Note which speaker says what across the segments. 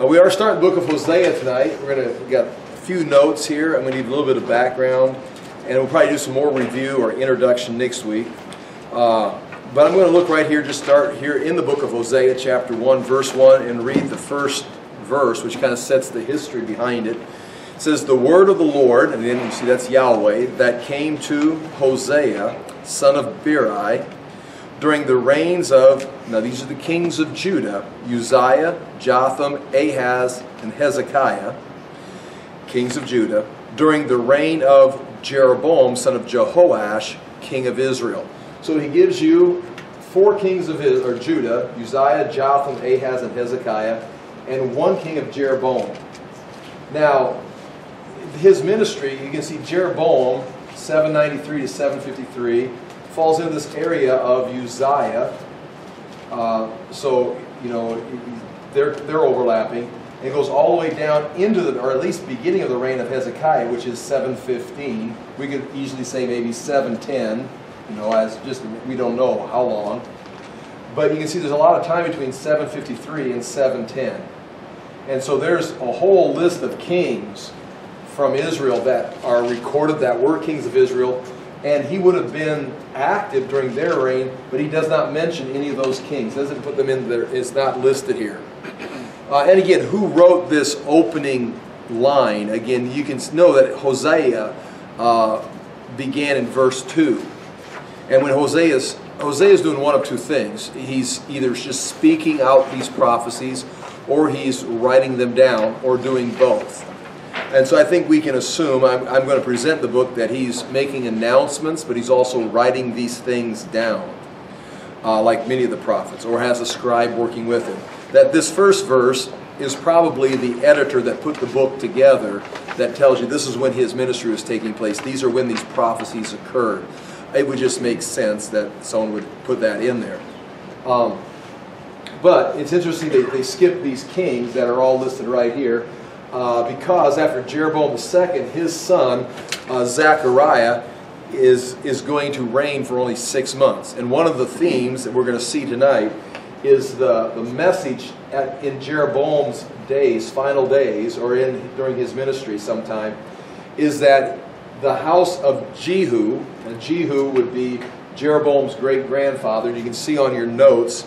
Speaker 1: Uh, we are starting the book of Hosea tonight. We're gonna we got a few notes here. I'm gonna need a little bit of background, and we'll probably do some more review or introduction next week. Uh, but I'm going to look right here, just start here in the book of Hosea, chapter 1, verse 1, and read the first verse, which kind of sets the history behind it. It says, The word of the Lord, and then you see that's Yahweh, that came to Hosea, son of Beeri, during the reigns of, now these are the kings of Judah, Uzziah, Jotham, Ahaz, and Hezekiah, kings of Judah, during the reign of Jeroboam, son of Jehoash, king of Israel. So he gives you four kings of his, or Judah, Uzziah, Jotham, Ahaz, and Hezekiah, and one king of Jeroboam. Now, his ministry, you can see Jeroboam, 793 to 753, falls into this area of Uzziah. Uh, so, you know, they're, they're overlapping. It goes all the way down into the, or at least beginning of the reign of Hezekiah, which is 715. We could easily say maybe 710 you know, as just, we don't know how long. But you can see there's a lot of time between 753 and 710. And so there's a whole list of kings from Israel that are recorded that were kings of Israel. And he would have been active during their reign, but he does not mention any of those kings. Doesn't put them in there. It's not listed here. Uh, and again, who wrote this opening line? Again, you can know that Hosea uh, began in verse 2. And when Hosea is, Hosea is doing one of two things. He's either just speaking out these prophecies or he's writing them down or doing both. And so I think we can assume, I'm, I'm going to present the book, that he's making announcements, but he's also writing these things down, uh, like many of the prophets, or has a scribe working with him. That this first verse is probably the editor that put the book together that tells you this is when his ministry was taking place. These are when these prophecies occurred it would just make sense that someone would put that in there. Um, but it's interesting they, they skip these kings that are all listed right here uh, because after Jeroboam II, his son uh, Zechariah is, is going to reign for only six months. And one of the themes that we're going to see tonight is the, the message at, in Jeroboam's days, final days, or in during his ministry sometime, is that the house of Jehu, and Jehu would be Jeroboam's great grandfather. And you can see on your notes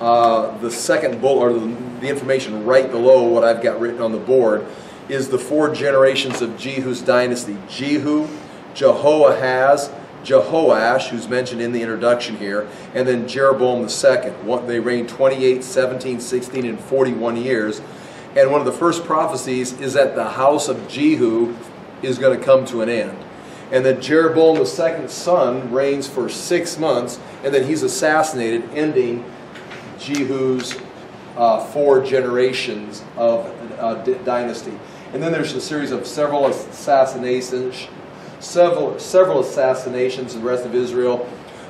Speaker 1: uh, the second bullet, or the, the information right below what I've got written on the board, is the four generations of Jehu's dynasty Jehu, Jehoahaz, Jehoash, who's mentioned in the introduction here, and then Jeroboam II. What, they reigned 28, 17, 16, and 41 years. And one of the first prophecies is that the house of Jehu is going to come to an end. And then Jeroboam II's son reigns for six months, and then he's assassinated, ending Jehu's uh, four generations of uh, dynasty. And then there's a series of several assassinations, several several assassinations in the rest of Israel.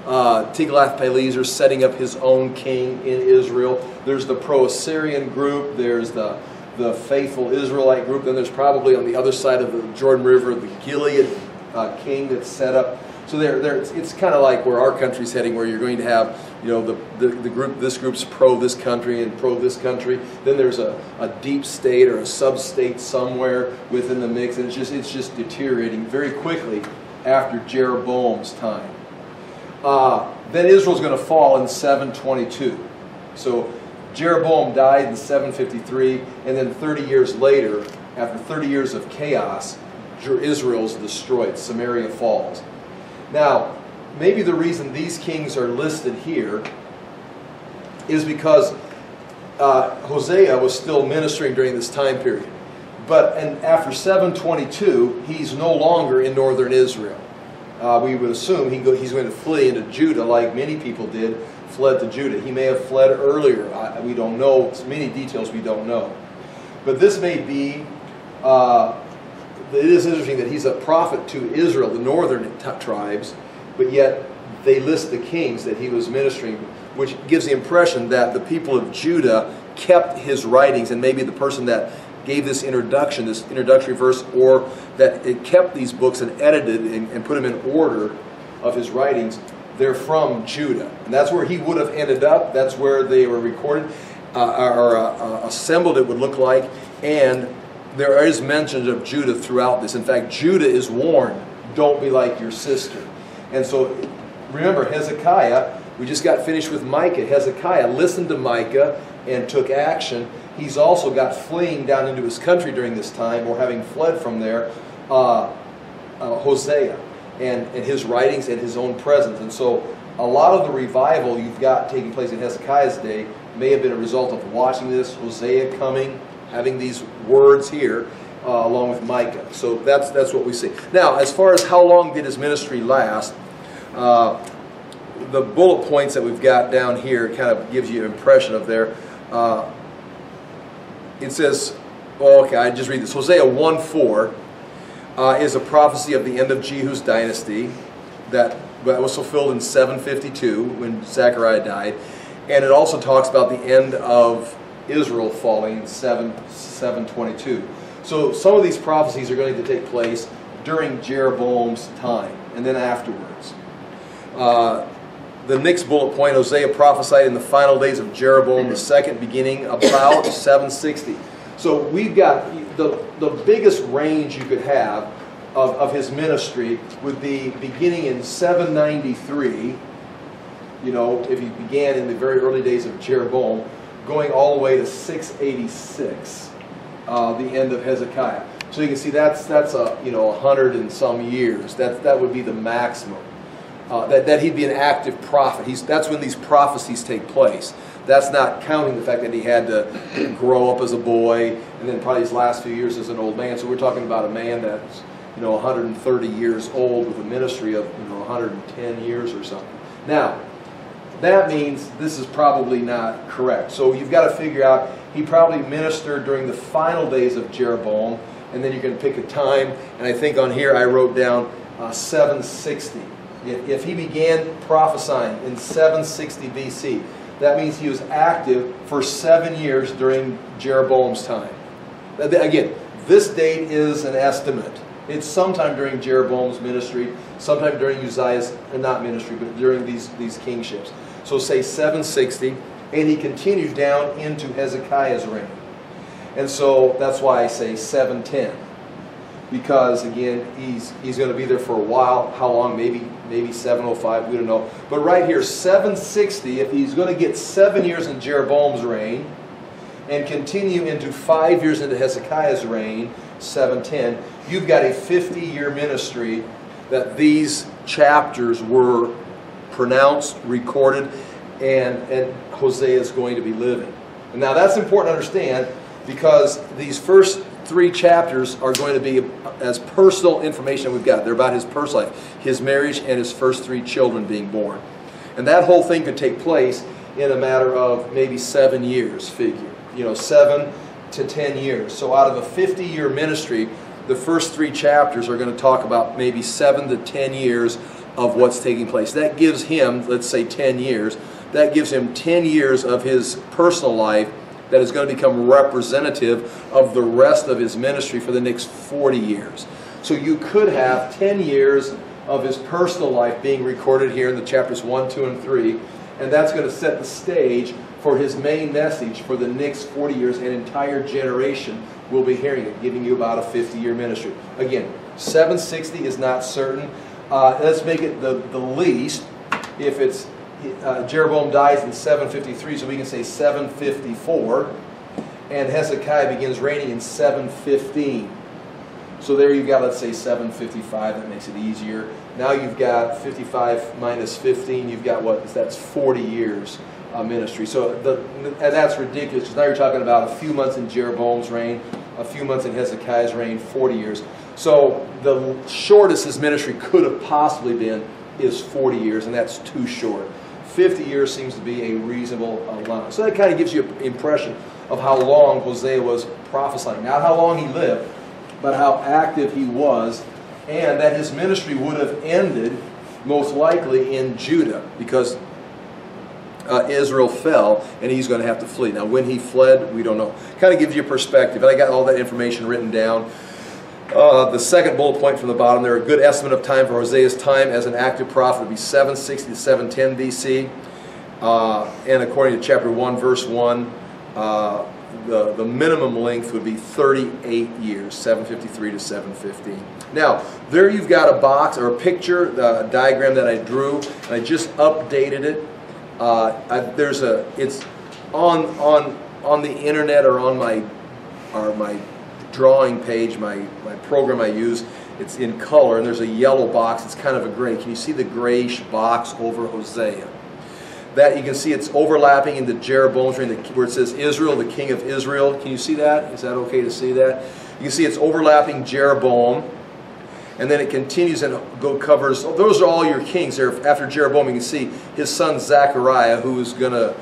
Speaker 1: Uh, Tiglath-Pileser setting up his own king in Israel. There's the pro-Assyrian group. There's the the faithful Israelite group. Then there's probably on the other side of the Jordan River the Gilead uh, king that's set up. So there, there, it's, it's kind of like where our country's heading, where you're going to have, you know, the, the, the, group, this group's pro this country and pro this country. Then there's a, a deep state or a sub-state somewhere within the mix, and it's just, it's just deteriorating very quickly after Jeroboam's time. Uh, then Israel's going to fall in 722. So Jeroboam died in 753, and then 30 years later, after 30 years of chaos, Israel's destroyed. Samaria falls. Now, maybe the reason these kings are listed here is because uh, Hosea was still ministering during this time period. But and after 722, he's no longer in northern Israel. Uh, we would assume he go, he's going to flee into Judah like many people did fled to Judah. He may have fled earlier. I, we don't know. Many details we don't know. But this may be, uh, it is interesting that he's a prophet to Israel, the northern tribes, but yet they list the kings that he was ministering, which gives the impression that the people of Judah kept his writings, and maybe the person that gave this introduction, this introductory verse, or that it kept these books and edited and, and put them in order of his writings, they're from Judah. And that's where he would have ended up. That's where they were recorded. uh, or uh, assembled it would look like, and there is mention of Judah throughout this. In fact, Judah is warned, don't be like your sister. And so remember, Hezekiah, we just got finished with Micah. Hezekiah listened to Micah and took action. He's also got fleeing down into his country during this time, or having fled from there, uh, uh, Hosea and, and his writings and his own presence. And so a lot of the revival you've got taking place in Hezekiah's day may have been a result of watching this, Hosea coming, having these words here, uh, along with Micah. So that's, that's what we see. Now, as far as how long did his ministry last, uh, the bullet points that we've got down here kind of gives you an impression of there. Uh, it says, well, okay, I just read this. Hosea 1 4 uh, is a prophecy of the end of Jehu's dynasty that, that was fulfilled in 752 when Zechariah died. And it also talks about the end of Israel falling in 7, 722. So some of these prophecies are going to take place during Jeroboam's time and then afterwards. Uh, the next bullet point, Hosea prophesied in the final days of Jeroboam the second, beginning about 760. So we've got the, the biggest range you could have of, of his ministry would be beginning in 793, you know, if he began in the very early days of Jeroboam, going all the way to 686, uh, the end of Hezekiah. So you can see that's that's a you know a hundred and some years. That that would be the maximum. Uh, that, that he'd be an active prophet. He's, that's when these prophecies take place. That's not counting the fact that he had to grow up as a boy and then probably his last few years as an old man. So we're talking about a man that's you know 130 years old with a ministry of you know 110 years or something. Now, that means this is probably not correct. So you've got to figure out he probably ministered during the final days of Jeroboam, and then you can pick a time. And I think on here I wrote down uh, 760. If he began prophesying in 760 BC, that means he was active for seven years during Jeroboam's time. Again, this date is an estimate. It's sometime during Jeroboam's ministry, sometime during Uzziah's, not ministry, but during these, these kingships. So say 760, and he continues down into Hezekiah's reign. And so that's why I say 710 because again he's he's going to be there for a while. How long? Maybe maybe 705 we don't know. But right here 760 if he's going to get seven years in jeroboam's reign and continue into five years into hezekiah's reign 710 you've got a 50 year ministry that these chapters were pronounced recorded and and hosea is going to be living and now that's important to understand because these first three chapters are going to be as personal information we've got. They're about his personal life, his marriage, and his first three children being born. And that whole thing could take place in a matter of maybe seven years, figure. You know, seven to ten years. So out of a 50 year ministry, the first three chapters are going to talk about maybe seven to ten years of what's taking place. That gives him, let's say 10 years, that gives him 10 years of his personal life that is going to become representative of the rest of his ministry for the next 40 years. So you could have 10 years of his personal life being recorded here in the chapters 1, 2, and 3, and that's going to set the stage for his main message for the next 40 years. An entire generation will be hearing it, giving you about a 50 year ministry. Again, 760 is not certain. Uh, let's make it the, the least if it's uh, Jeroboam dies in 753, so we can say 754. And Hezekiah begins reigning in 715. So there you've got, let's say, 755. That makes it easier. Now you've got 55 minus 15. You've got what? That's 40 years ministry. So the, and that's ridiculous because now you're talking about a few months in Jeroboam's reign, a few months in Hezekiah's reign, 40 years. So the shortest his ministry could have possibly been is 40 years, and that's too short. 50 years seems to be a reasonable allowance. So that kind of gives you an impression of how long Hosea was prophesying. Not how long he lived, but how active he was, and that his ministry would have ended most likely in Judah because uh, Israel fell and he's going to have to flee. Now, when he fled, we don't know. Kind of gives you a perspective. I got all that information written down. Uh, the second bullet point from the bottom there, a good estimate of time for Hosea's time as an active prophet would be 760 to 710 BC. Uh, and according to chapter 1, verse 1, uh, the, the minimum length would be 38 years, 753 to 715. Now, there you've got a box or a picture, the diagram that I drew, and I just updated it. Uh, I, there's a, it's on, on, on the internet or on my, or my drawing page, my, my program I use, it's in color, and there's a yellow box. It's kind of a gray. Can you see the grayish box over Hosea? That you can see it's overlapping into Jeroboam's reign, where it says Israel, the king of Israel. Can you see that? Is that okay to see that? You can see it's overlapping Jeroboam, and then it continues and go covers. Those are all your kings there. After Jeroboam, you can see his son Zechariah, who is going to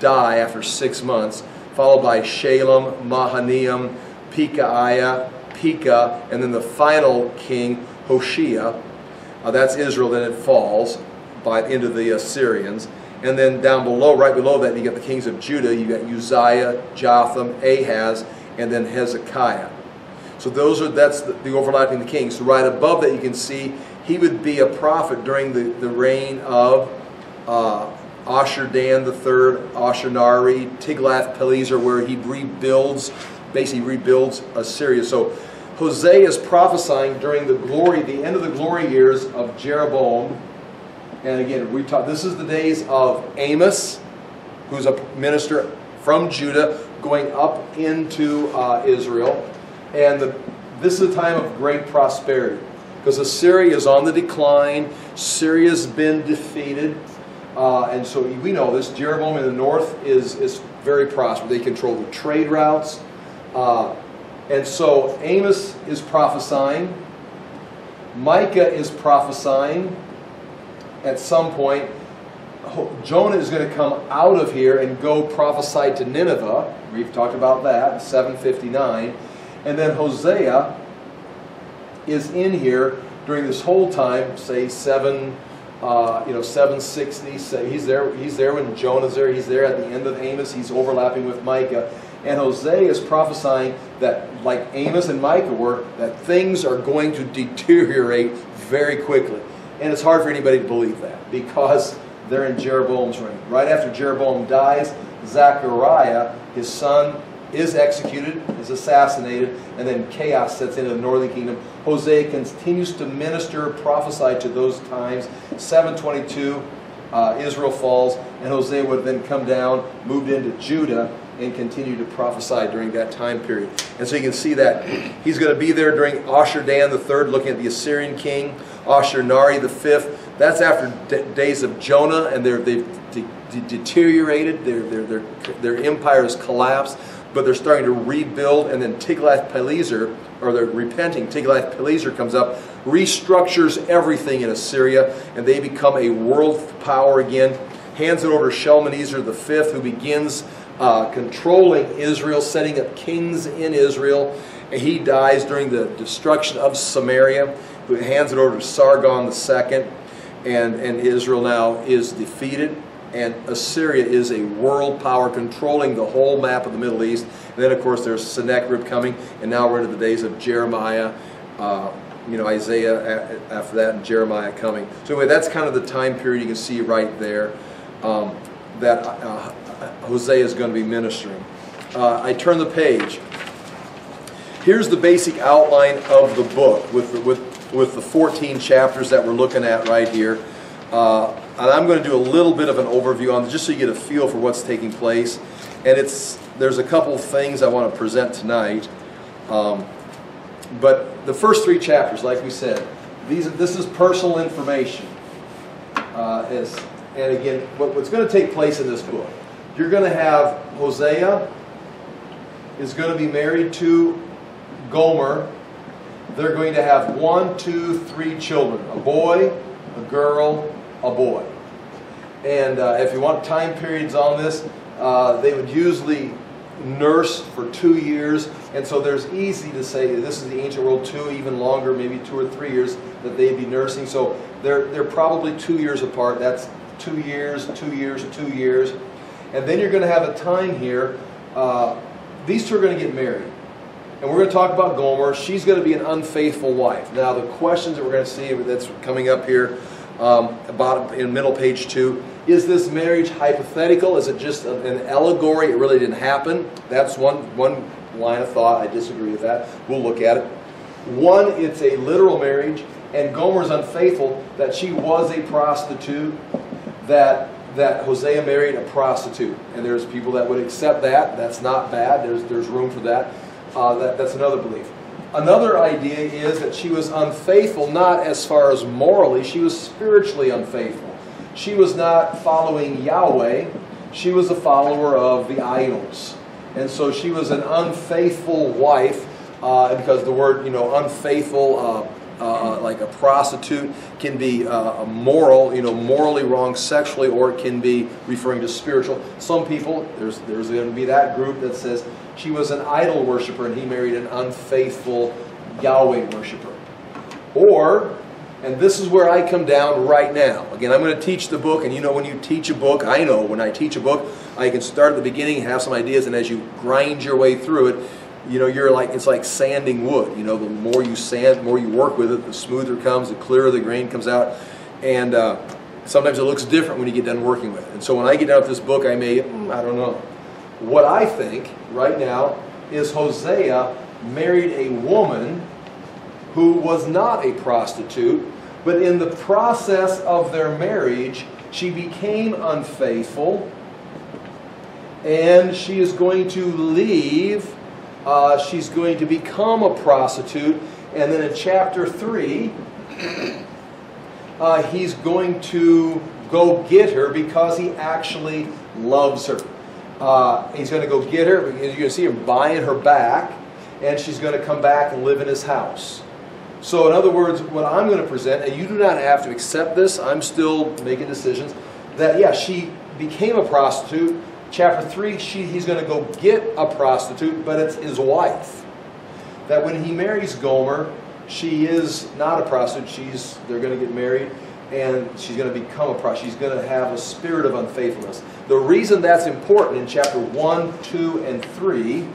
Speaker 1: die after six months, followed by Shallum, Menahem, Pekahiah, Pekah, and then the final king, Hoshea. Uh, that's Israel, then it falls by into the Assyrians. And then down below, right below that, you get the kings of Judah. You got Uzziah, Jotham, Ahaz, and then Hezekiah. So those are that's the, the overlapping the kings. So right above that, you can see he would be a prophet during the, the reign of uh, Ashur-dan the third, Ashurnari, Tiglath-Pileser, where he rebuilds, basically rebuilds Assyria. So Hosea is prophesying during the glory, the end of the glory years of Jeroboam. And again, we talk. This is the days of Amos, who's a minister from Judah, going up into uh, Israel, and the, this is a time of great prosperity because Assyria is on the decline. Syria's been defeated, uh, and so we know this. Jeroboam in the north is is very prosperous. They control the trade routes. Uh, and so Amos is prophesying. Micah is prophesying at some point. Jonah is going to come out of here and go prophesy to Nineveh. We've talked about that, 759. And then Hosea is in here during this whole time, say 7, uh, you know, 760. He's there, he's there when Jonah's there. He's there at the end of Amos. He's overlapping with Micah. And Hosea is prophesying that, like Amos and Micah were, that things are going to deteriorate very quickly. And it's hard for anybody to believe that because they're in Jeroboam's reign. Right after Jeroboam dies, Zechariah, his son, is executed, is assassinated, and then chaos sets into the northern kingdom. Hosea continues to minister, prophesy to those times. 722, uh, Israel falls, and Hosea would then come down, moved into Judah, and continue to prophesy during that time period. And so you can see that he's going to be there during Ashur-dan the third, looking at the Assyrian king, Ashurnari the fifth. That's after days of Jonah, and they're, they've de de deteriorated. Their, their, their, their empire has collapsed, but they're starting to rebuild. And then Tiglath-Pileser, or they're repenting, Tiglath-Pileser comes up, restructures everything in Assyria, and they become a world power again. Hands it over to Shalmaneser the fifth, who begins uh, controlling Israel, setting up kings in Israel. He dies during the destruction of Samaria, who hands it over to Sargon II, and, and Israel now is defeated. And Assyria is a world power controlling the whole map of the Middle East. And then, of course, there's Sennacherib coming, and now we're into the days of Jeremiah, uh, you know, Isaiah after that, and Jeremiah coming. So anyway, that's kind of the time period you can see right there. Um, that uh, Hosea is going to be ministering. Uh, I turn the page. Here's the basic outline of the book with the, with, with the 14 chapters that we're looking at right here. Uh, and I'm going to do a little bit of an overview on just so you get a feel for what's taking place. And it's there's a couple things I want to present tonight. Um, but the first three chapters, like we said, these this is personal information. Uh, and again, what, what's going to take place in this book you're going to have Hosea is going to be married to Gomer. They're going to have one, two, three children a boy, a girl, a boy. And uh, if you want time periods on this, uh, they would usually nurse for two years. And so there's easy to say this is the ancient world, two, even longer, maybe two or three years that they'd be nursing. So they're, they're probably two years apart. That's two years, two years, two years. And then you're going to have a time here. Uh, these two are going to get married. And we're going to talk about Gomer. She's going to be an unfaithful wife. Now, the questions that we're going to see that's coming up here um, about in middle page two Is this marriage hypothetical? Is it just an allegory? It really didn't happen. That's one, one line of thought. I disagree with that. We'll look at it. One, it's a literal marriage, and Gomer's unfaithful that she was a prostitute, that that Hosea married a prostitute, and there's people that would accept that. That's not bad. There's there's room for that. Uh, that that's another belief. Another idea is that she was unfaithful, not as far as morally, she was spiritually unfaithful. She was not following Yahweh, she was a follower of the idols. And so she was an unfaithful wife, uh, because the word, you know, unfaithful, uh, uh, like a prostitute, can be uh, a moral, you know, morally wrong sexually, or it can be referring to spiritual. Some people, there's, there's going to be that group that says she was an idol worshiper and he married an unfaithful Yahweh worshiper. Or, and this is where I come down right now. Again, I'm going to teach the book, and you know, when you teach a book, I know when I teach a book, I can start at the beginning, have some ideas, and as you grind your way through it, you know, you're like it's like sanding wood. You know, the more you sand, the more you work with it, the smoother it comes, the clearer the grain comes out, and uh, sometimes it looks different when you get done working with it. And so when I get done with this book, I may, mm, I don't know. What I think right now is Hosea married a woman who was not a prostitute, but in the process of their marriage, she became unfaithful, and she is going to leave uh, she's going to become a prostitute. And then in chapter 3, uh, he's going to go get her because he actually loves her. Uh, he's going to go get her. You're going to see him buying her back, and she's going to come back and live in his house. So, in other words, what I'm going to present, and you do not have to accept this, I'm still making decisions, that, yeah, she became a prostitute, chapter 3, she, he's going to go get a prostitute, but it's his wife. That when he marries Gomer, she is not a prostitute. She's they're going to get married, and she's going to become a prostitute. She's going to have a spirit of unfaithfulness. The reason that's important in chapter 1, 2, and 3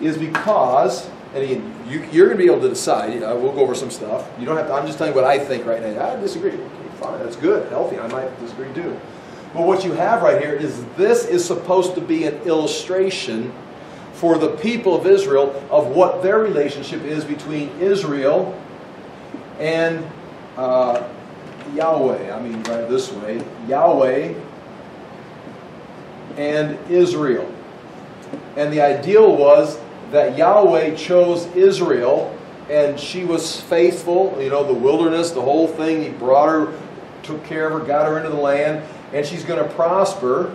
Speaker 1: is because, and again, you, are going to be able to decide. Uh, we'll go over some stuff. You don't have to, I'm just telling you what I think right now. I disagree. Okay, fine, that's good, healthy. I might disagree too. But what you have right here is this is supposed to be an illustration for the people of Israel of what their relationship is between Israel and uh, Yahweh. I mean, right this way Yahweh and Israel. And the ideal was that Yahweh chose Israel and she was faithful. You know, the wilderness, the whole thing, He brought her, took care of her, got her into the land and she's going to prosper.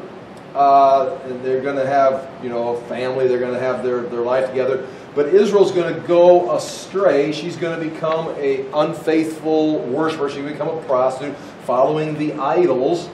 Speaker 1: Uh, and they're going to have, you know, a family. They're going to have their, their life together. But Israel's going to go astray. She's going to become a unfaithful worshiper. She's going to become a prostitute, following the idols.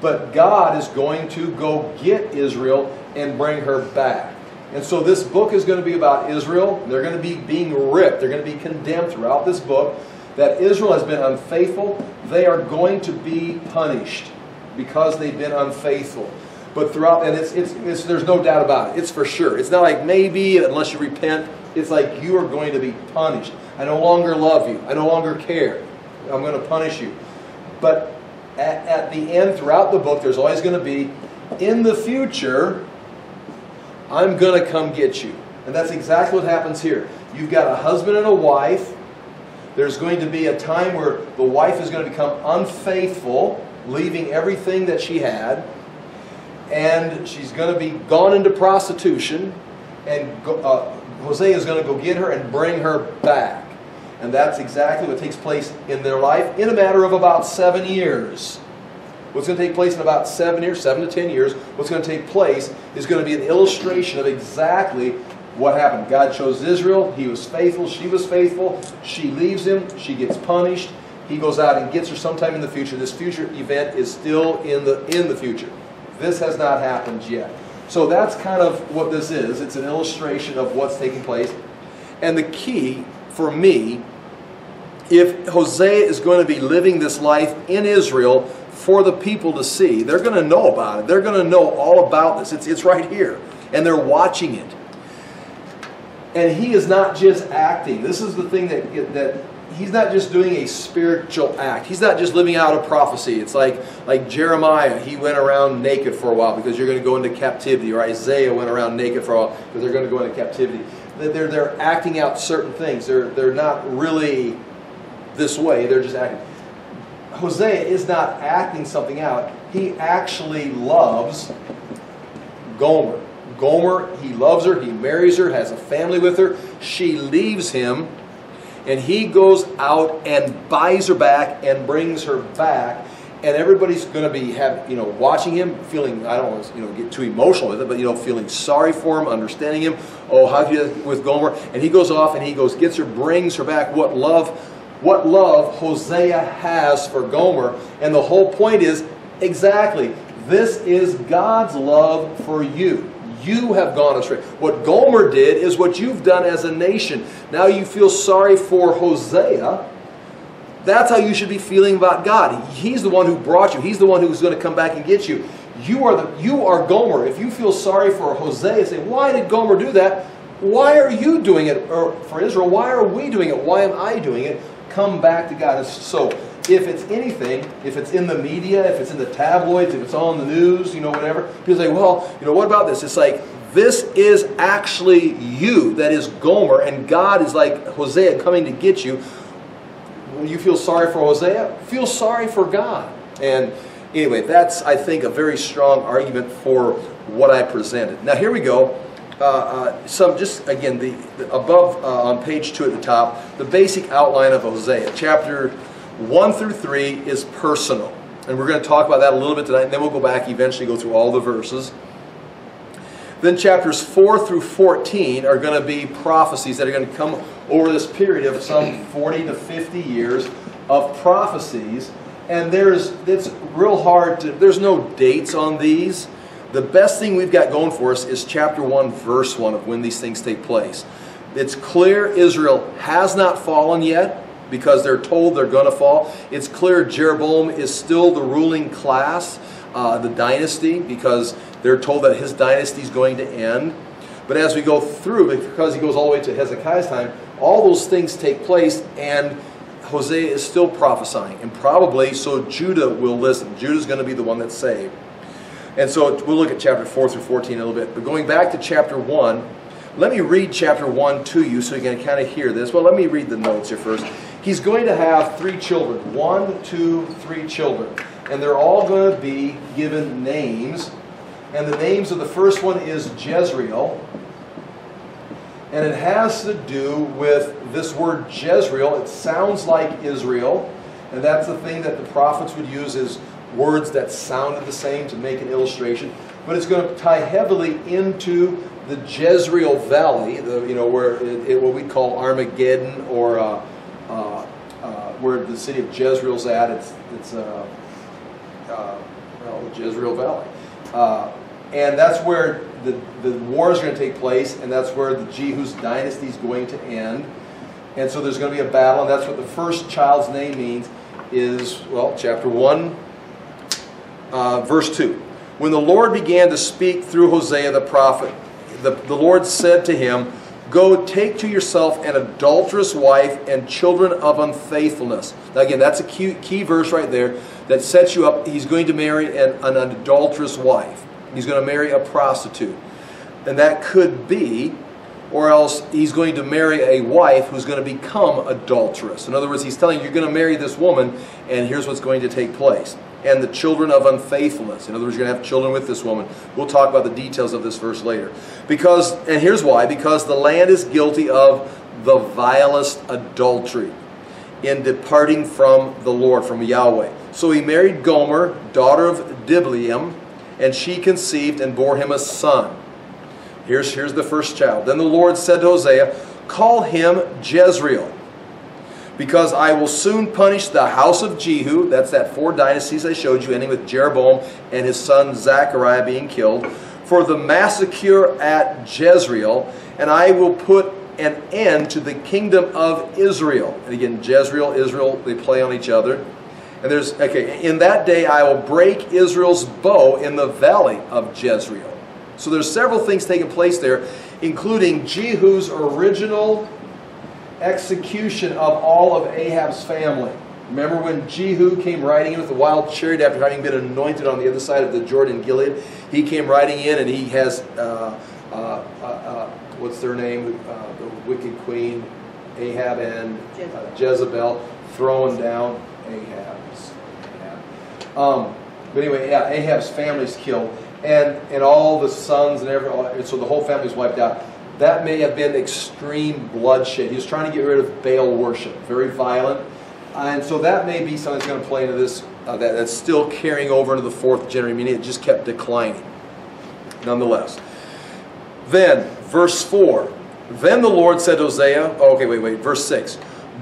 Speaker 1: But God is going to go get Israel and bring her back. And so this book is going to be about Israel. They're going to be being ripped. They're going to be condemned throughout this book that Israel has been unfaithful. They are going to be punished because they've been unfaithful. But throughout, and it's, it's, it's, there's no doubt about it. It's for sure. It's not like maybe unless you repent. It's like you are going to be punished. I no longer love you. I no longer care. I'm going to punish you. But at, at the end, throughout the book, there's always going to be, in the future, I'm going to come get you. And that's exactly what happens here. You've got a husband and a wife. There's going to be a time where the wife is going to become unfaithful leaving everything that she had, and she's going to be gone into prostitution, and uh, Hosea is going to go get her and bring her back. And that's exactly what takes place in their life in a matter of about seven years. What's going to take place in about seven years, seven to ten years, what's going to take place is going to be an illustration of exactly what happened. God chose Israel. He was faithful. She was faithful. She leaves him. She gets punished. He goes out and gets her sometime in the future. This future event is still in the in the future. This has not happened yet. So that's kind of what this is. It's an illustration of what's taking place. And the key for me, if Hosea is going to be living this life in Israel for the people to see, they're going to know about it. They're going to know all about this. It's, it's right here. And they're watching it. And he is not just acting. This is the thing that, that he's not just doing a spiritual act. He's not just living out a prophecy. It's like like Jeremiah, he went around naked for a while because you're going to go into captivity, or Isaiah went around naked for a while because they're going to go into captivity. They're, they're acting out certain things. They're, they're not really this way, they're just acting. Hosea is not acting something out. He actually loves Gomer. Gomer, he loves her, he marries her, has a family with her. She leaves him, and he goes out and buys her back and brings her back. And everybody's going to be have you know watching him, feeling I don't want to you know get too emotional with it, but you know feeling sorry for him, understanding him. Oh, how you with Gomer? And he goes off and he goes gets her, brings her back. What love, what love Hosea has for Gomer, and the whole point is exactly this is God's love for you. You have gone astray. What Gomer did is what you've done as a nation. Now you feel sorry for Hosea. That's how you should be feeling about God. He's the one who brought you. He's the one who's going to come back and get you. You are the you are Gomer. If you feel sorry for Hosea, say, why did Gomer do that? Why are you doing it? Or for Israel, why are we doing it? Why am I doing it? Come back to God. So if it's anything, if it's in the media, if it's in the tabloids, if it's on the news, you know, whatever, people say, well, you know, what about this? It's like, this is actually you, that is Gomer, and God is like Hosea coming to get you. You feel sorry for Hosea, feel sorry for God. And anyway, that's, I think, a very strong argument for what I presented. Now, here we go. Uh, uh, some just again the, the above uh, on page two at the top the basic outline of Hosea chapter 1 through 3 is personal. And we're going to talk about that a little bit tonight, and then we'll go back eventually go through all the verses. Then chapters 4 through 14 are going to be prophecies that are going to come over this period of some 40 to 50 years of prophecies. And there's it's real hard to there's no dates on these. The best thing we've got going for us is chapter 1 verse 1 of when these things take place. It's clear Israel has not fallen yet because they're told they're going to fall. It's clear Jeroboam is still the ruling class, uh, the dynasty, because they're told that his dynasty is going to end. But as we go through, because he goes all the way to Hezekiah's time, all those things take place, and Hosea is still prophesying. And probably so Judah will listen. Judah's going to be the one that's saved. And so we'll look at chapter 4 through 14 a little bit. But going back to chapter 1, let me read chapter 1 to you so you can kind of hear this. Well, let me read the notes here first. He's going to have three children one, two, three children. And they're all going to be given names. And the names of the first one is Jezreel. And it has to do with this word Jezreel. It sounds like Israel. And that's the thing that the prophets would use is words that sounded the same to make an illustration. But it's going to tie heavily into the Jezreel Valley, the, you know, where it, it, what we call Armageddon or uh, uh, uh, where the city of Jezreel's at. It's it's uh, uh, well, Jezreel Valley, uh, and that's where the the war is going to take place, and that's where the Jehu's dynasty is going to end. And so there's going to be a battle, and that's what the first child's name means. Is well, chapter one, verse two. When the Lord began to speak through Hosea the prophet, the, the Lord said to him, Go take to yourself an adulterous wife and children of unfaithfulness. Now, again, that's a key, key verse right there that sets you up. He's going to marry an, an adulterous wife, he's going to marry a prostitute. And that could be, or else he's going to marry a wife who's going to become adulterous. In other words, he's telling you, you're going to marry this woman, and here's what's going to take place and the children of unfaithfulness. In other words, you're going to have children with this woman. We'll talk about the details of this verse later. Because, and here's why because the land is guilty of the vilest adultery in departing from the Lord, from Yahweh. So he married Gomer, daughter of Diblaim, and she conceived and bore him a son. Here's, here's the first child. Then the Lord said to Hosea, Call him Jezreel because I will soon punish the house of Jehu. That's that four dynasties I showed you, ending with Jeroboam and his son Zechariah being killed, for the massacre at Jezreel, and I will put an end to the kingdom of Israel. And again, Jezreel, Israel, they play on each other. And there's, okay, in that day I will break Israel's bow in the valley of Jezreel. So there's several things taking place there, including Jehu's original execution of all of Ahab's family. Remember when Jehu came riding in with the wild chariot after having been anointed on the other side of the Jordan Gilead? He came riding in and he has, uh, uh, uh, uh what's their name? Uh, the wicked queen, Ahab and uh, Jezebel, throwing down Ahab's. Ahab. Um, but anyway, yeah, Ahab's family's killed. And, and all the sons and every, so the whole family's wiped out. That may have been extreme bloodshed. He was trying to get rid of Baal worship, very violent and so that may be something that's going to play into this, uh, that, that's still carrying over into the fourth generation, meaning it just kept declining, nonetheless. Then, verse 4. Then the Lord said to Hosea, oh, okay, wait, wait, verse 6.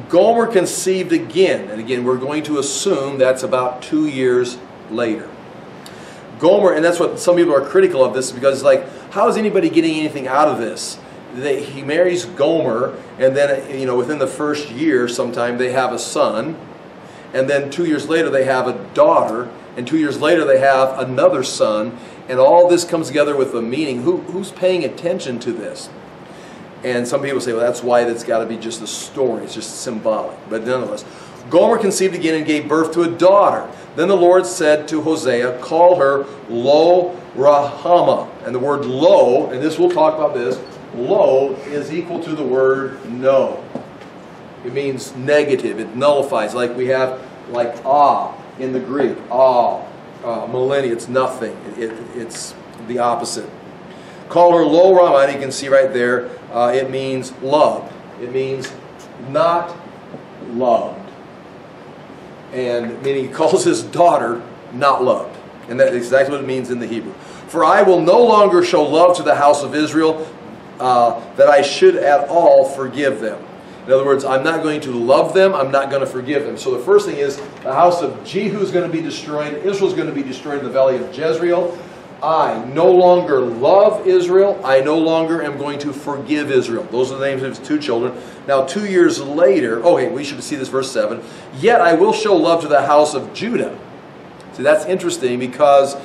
Speaker 1: Gomer conceived again, and again, we're going to assume that's about two years later. Gomer, and that's what some people are critical of this because, it's like, how is anybody getting anything out of this? They, he marries Gomer, and then you know within the first year, sometime they have a son, and then two years later they have a daughter, and two years later they have another son, and all this comes together with a meaning. Who, who's paying attention to this? And some people say, well, that's why that's got to be just a story. It's just symbolic. But nonetheless, Gomer conceived again and gave birth to a daughter. Then the Lord said to Hosea, Call her Lo Ruhamah. And the word Lo, and this we'll talk about this, lo is equal to the word no. It means negative. It nullifies, like we have, like ah in the Greek. Ah, uh, millennia. It's nothing. It, it, it's the opposite. Call her lo rama, and you can see right there. Uh, it means loved. It means not loved. And meaning he calls his daughter not loved. And that's exactly what it means in the Hebrew. For I will no longer show love to the house of Israel, uh, that I should at all forgive them. In other words, I'm not going to love them, I'm not going to forgive them. So the first thing is the house of Jehu is going to be destroyed, Israel is going to be destroyed in the valley of Jezreel. I no longer love Israel, I no longer am going to forgive Israel. Those are the names of his two children. Now, two years later, oh, hey, we should see this verse 7. Yet I will show love to the house of Judah. See, that's interesting because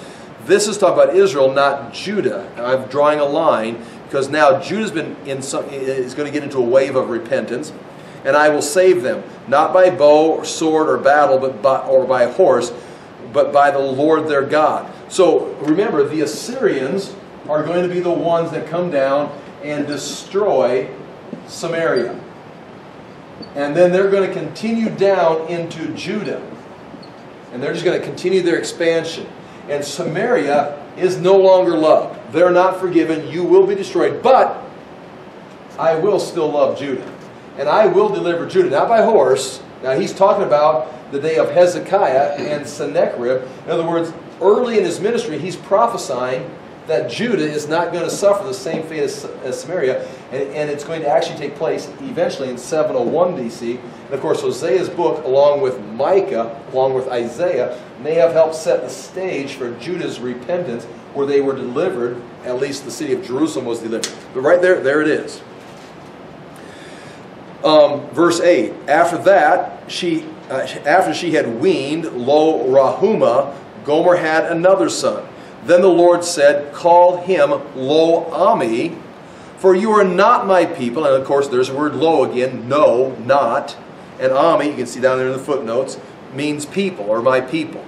Speaker 1: this is talking about Israel, not Judah. I'm drawing a line because now Judah's been in some, is going to get into a wave of repentance, and I will save them, not by bow or sword or battle, but by, or by horse, but by the Lord their God. So remember, the Assyrians are going to be the ones that come down and destroy Samaria. And then they're going to continue down into Judah. And they're just going to continue their expansion. And Samaria is no longer loved. They're not forgiven. You will be destroyed. But I will still love Judah. And I will deliver Judah, not by horse. Now he's talking about the day of Hezekiah and Sennacherib. In other words, early in his ministry, he's prophesying that Judah is not going to suffer the same fate as, as Samaria, and, and, it's going to actually take place eventually in 701 BC. And of course, Hosea's book, along with Micah, along with Isaiah, may have helped set the stage for Judah's repentance, where they were delivered. At least the city of Jerusalem was delivered. But right there, there it is. Um, verse 8 After that, she, uh, after she had weaned Lo Ruhamah, Gomer had another son. Then the Lord said, Call him Lo Ammi, for you are not my people. And of course, there's the word Lo again, no, not. And Ami, you can see down there in the footnotes, means people or my people.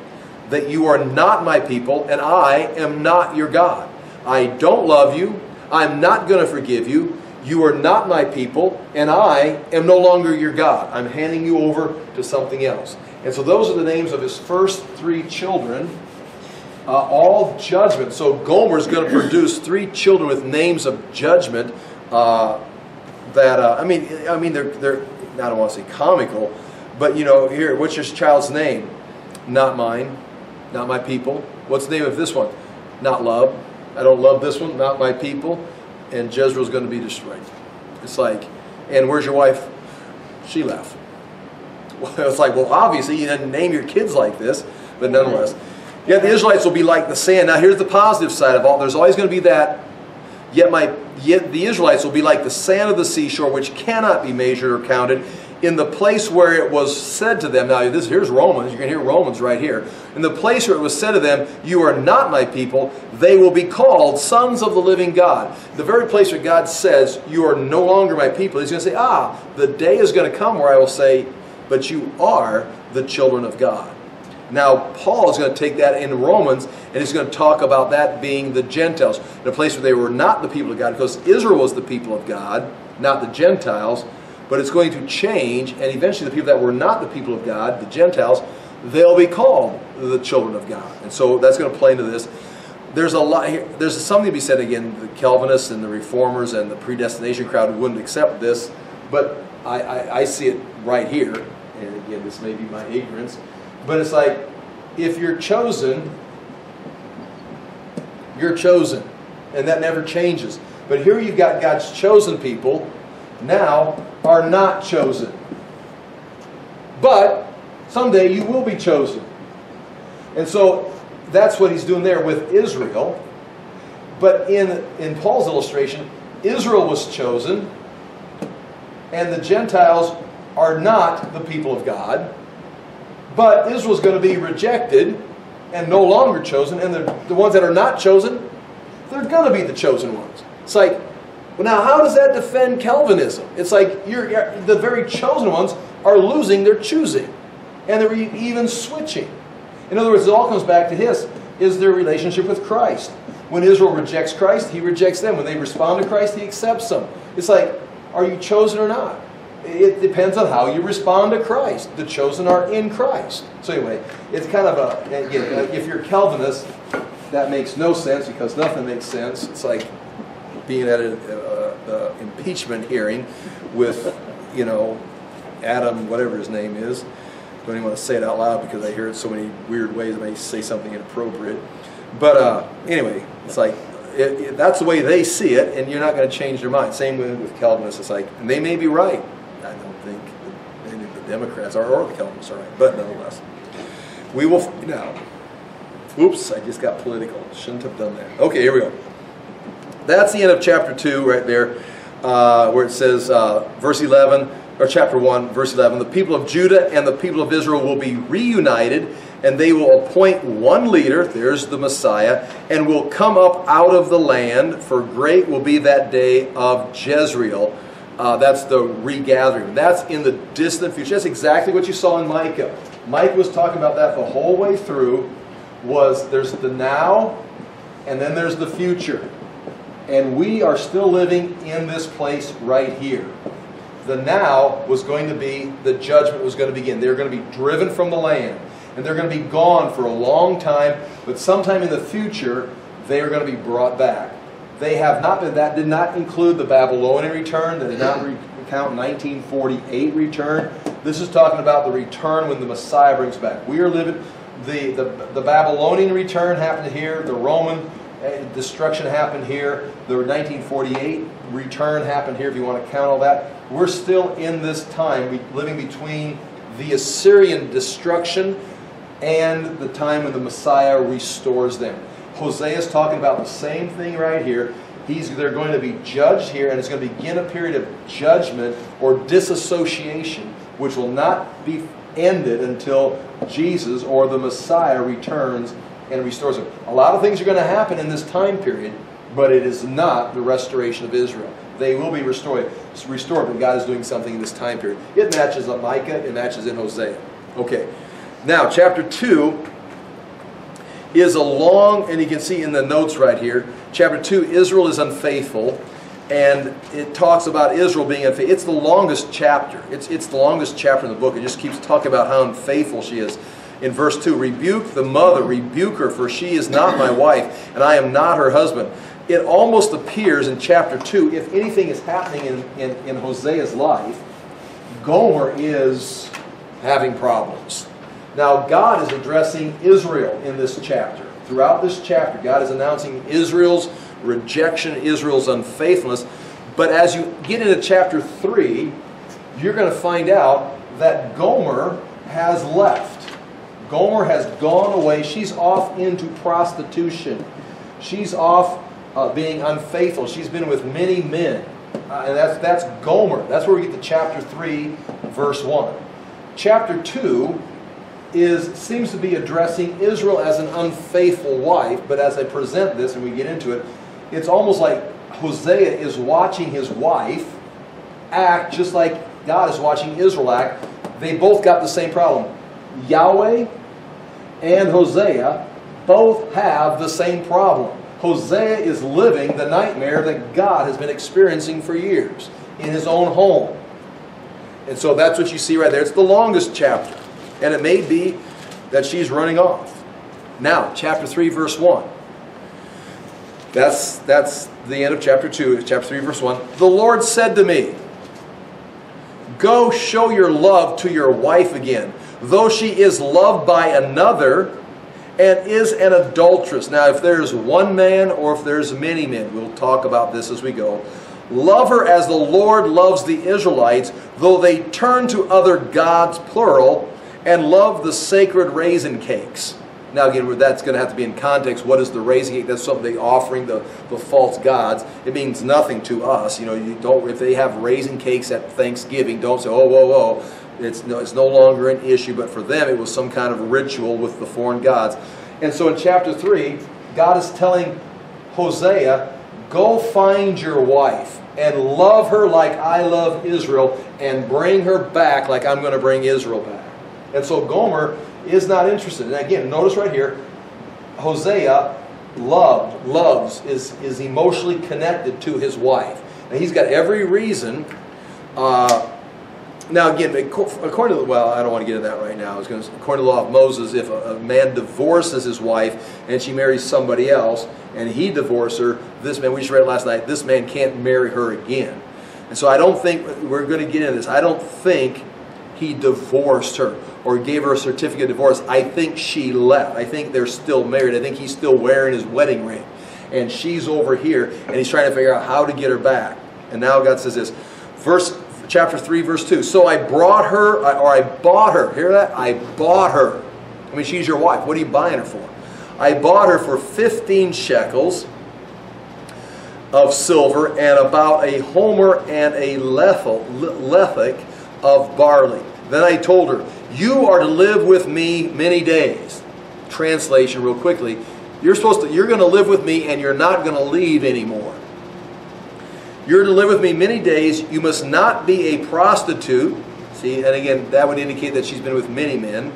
Speaker 1: That you are not my people, and I am not your God. I don't love you. I'm not going to forgive you. You are not my people, and I am no longer your God. I'm handing you over to something else. And so those are the names of his first three children uh, all judgment. So Gomer is going to produce three children with names of judgment. Uh, that uh, I mean, I mean they're they're I don't want to say comical, but you know here, what's your child's name? Not mine, not my people. What's the name of this one? Not love. I don't love this one. Not my people. And Jezreel's going to be destroyed. It's like, and where's your wife? She left. Well, it's like, well, obviously you didn't name your kids like this, but nonetheless. Yet the Israelites will be like the sand. Now here's the positive side of all. There's always going to be that. Yet my yet the Israelites will be like the sand of the seashore, which cannot be measured or counted. In the place where it was said to them, now this here's Romans, you can hear Romans right here. In the place where it was said to them, You are not my people, they will be called sons of the living God. The very place where God says, You are no longer my people, he's going to say, Ah, the day is going to come where I will say, But you are the children of God. Now, Paul is going to take that in Romans and he's going to talk about that being the Gentiles, in a place where they were not the people of God, because Israel was the people of God, not the Gentiles but it's going to change, and eventually the people that were not the people of God, the Gentiles, they'll be called the children of God. And so that's going to play into this. There's a lot. Here, there's something to be said again. The Calvinists and the Reformers and the predestination crowd wouldn't accept this, but I, I, I see it right here. And again, this may be my ignorance, but it's like if you're chosen, you're chosen, and that never changes. But here you've got God's chosen people now are not chosen. But someday you will be chosen. And so that's what he's doing there with Israel. But in, in Paul's illustration, Israel was chosen, and the Gentiles are not the people of God. But Israel's going to be rejected and no longer chosen, and the, the ones that are not chosen, they're going to be the chosen ones. It's like well, now, how does that defend Calvinism? It's like you're, the very chosen ones are losing their choosing, and they're even switching. In other words, it all comes back to his is their relationship with Christ. When Israel rejects Christ, he rejects them. When they respond to Christ, he accepts them. It's like, are you chosen or not? It depends on how you respond to Christ. The chosen are in Christ. So anyway, it's kind of a again, uh, if you're Calvinist, that makes no sense because nothing makes sense. It's like being at an impeachment hearing with, you know, Adam, whatever his name is. Don't even want to say it out loud because I hear it so many weird ways. I may say something inappropriate. But uh, anyway, it's like it, it, that's the way they see it, and you're not going to change their mind. Same with, with Calvinists. It's like, and they may be right. I don't think any of the Democrats are, or the Calvinists are right, but nonetheless, we will now. Oops, I just got political. Shouldn't have done that. Okay, here we go. That's the end of chapter 2 right there, uh, where it says, uh, verse 11, or chapter 1, verse 11, the people of Judah and the people of Israel will be reunited, and they will appoint one leader, there's the Messiah, and will come up out of the land, for great will be that day of Jezreel. Uh, that's the regathering. That's in the distant future. That's exactly what you saw in Micah. Mike was talking about that the whole way through. Was there's the now, and then there's the future. And we are still living in this place right here. The now was going to be, the judgment was going to begin. They're going to be driven from the land. And they're going to be gone for a long time. But sometime in the future, they are going to be brought back. They have not been, that did not include the Babylonian return. That did not count 1948 return. This is talking about the return when the Messiah brings back. We are living, the, the, the Babylonian return happened here, the Roman destruction happened here. The 1948 return happened here, if you want to count all that. We're still in this time, living between the Assyrian destruction and the time when the Messiah restores them. Hosea is talking about the same thing right here. He's, they're going to be judged here, and it's going to begin a period of judgment or disassociation, which will not be ended until Jesus or the Messiah returns and restores them. A lot of things are going to happen in this time period, but it is not the restoration of Israel. They will be restored, restored, but God is doing something in this time period. It matches on Micah, it matches in Hosea. Okay, now chapter 2 is a long, and you can see in the notes right here, chapter 2, Israel is unfaithful, and it talks about Israel being unfaithful. It's the longest chapter. It's, it's the longest chapter in the book. It just keeps talking about how unfaithful she is in verse 2 Rebuke the mother, rebuke her, for she is not my wife, and I am not her husband. It almost appears in chapter 2, if anything is happening in, in, in Hosea's life, Gomer is having problems. Now, God is addressing Israel in this chapter. Throughout this chapter, God is announcing Israel's rejection, Israel's unfaithfulness. But as you get into chapter 3, you're going to find out that Gomer has left. Gomer has gone away. She's off into prostitution. She's off uh, being unfaithful. She's been with many men. Uh, and that's, that's Gomer. That's where we get to chapter 3, verse 1. Chapter 2 is, seems to be addressing Israel as an unfaithful wife, but as I present this and we get into it, it's almost like Hosea is watching his wife act just like God is watching Israel act. They both got the same problem. Yahweh and Hosea both have the same problem. Hosea is living the nightmare that God has been experiencing for years in his own home. And so that's what you see right there. It's the longest chapter. And it may be that she's running off. Now, chapter 3, verse 1. That's, that's the end of chapter 2, chapter 3, verse 1. The Lord said to me, Go show your love to your wife again, though she is loved by another and is an adulteress. Now, if there's one man or if there's many men, we'll talk about this as we go. Love her as the Lord loves the Israelites, though they turn to other gods, plural, and love the sacred raisin cakes. Now again, that's going to have to be in context. What is the raisin cake? That's something they offering the, the false gods. It means nothing to us. You know, you don't if they have raisin cakes at Thanksgiving, don't say, oh, whoa, whoa. It's no, it's no longer an issue, but for them it was some kind of ritual with the foreign gods. And so in chapter 3, God is telling Hosea, go find your wife and love her like I love Israel and bring her back like I'm going to bring Israel back. And so Gomer is not interested. And again, notice right here, Hosea loved, loves, is, is emotionally connected to his wife. And he's got every reason. Uh, now, again, according to the, well, I don't want to get into that right now. Going to, according to the law of Moses, if a, a man divorces his wife and she marries somebody else and he divorces her, this man, we just read last night, this man can't marry her again. And so I don't think, we're going to get into this, I don't think he divorced her or gave her a certificate of divorce. I think she left. I think they're still married. I think he's still wearing his wedding ring. And she's over here, and he's trying to figure out how to get her back. And now God says this, verse chapter 3, verse 2. So I brought her, or I bought her. Hear that? I bought her. I mean, she's your wife. What are you buying her for? I bought her for 15 shekels of silver and about a homer and a lethek of barley. Then I told her, You are to live with me many days. Translation, real quickly. You're supposed to, you're going to live with me and you're not going to leave anymore. You're to live with me many days. You must not be a prostitute. See, and again, that would indicate that she's been with many men.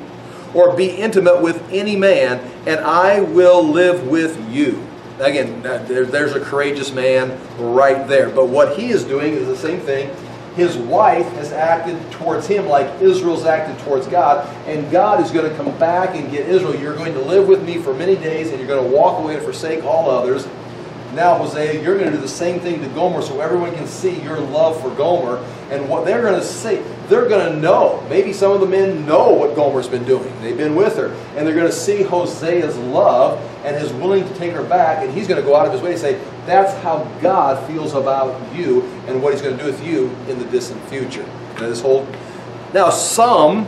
Speaker 1: Or be intimate with any man, and I will live with you. Again, there's a courageous man right there. But what he is doing is the same thing his wife has acted towards him like Israel's acted towards God, and God is going to come back and get Israel. You're going to live with me for many days, and you're going to walk away and forsake all others. Now, Hosea, you're going to do the same thing to Gomer so everyone can see your love for Gomer. And what they're going to see. they're going to know. Maybe some of the men know what Gomer's been doing. They've been with her. And they're going to see Hosea's love and his willing to take her back. And he's going to go out of his way to say, that's how God feels about you and what he's going to do with you in the distant future. This whole now some